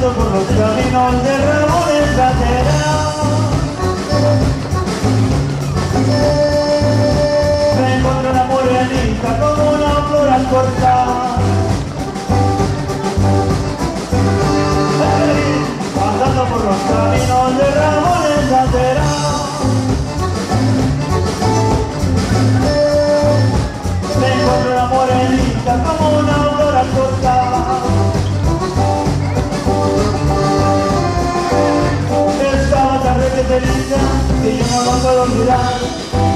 paso por los caminos de Ramones Catedral. Me encontré una morenita como una flor al cortar. Hey, por los caminos de Ramones herida que yo no vas olvidar